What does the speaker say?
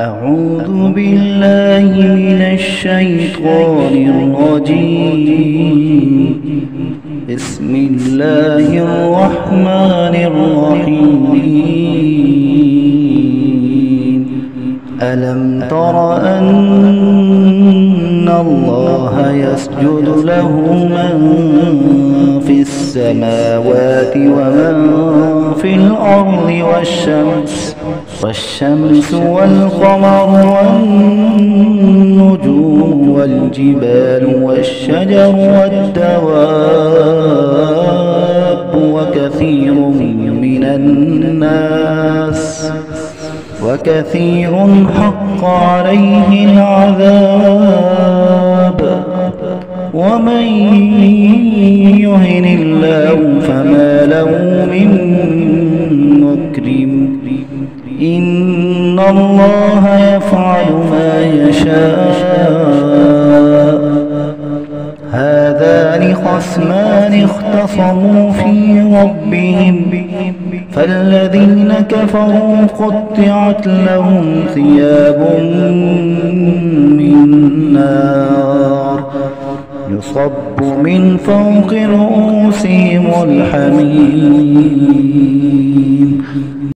أعوذ بالله من الشيطان الرجيم. بسم الله الرحمن الرحيم. ألم تر أن الله يسجد له من في السماوات ومن في الأرض والشمس والشمس والقمر والنجوم والجبال والشجر والدواب وكثير من الناس وكثير حق عليه العذاب ومن إن الله يفعل ما يشاء. هذان خصمان اختصموا في ربهم. فالذين كفروا قطعت لهم ثياب من نار. يصب من فوق رؤوسهم الحميم.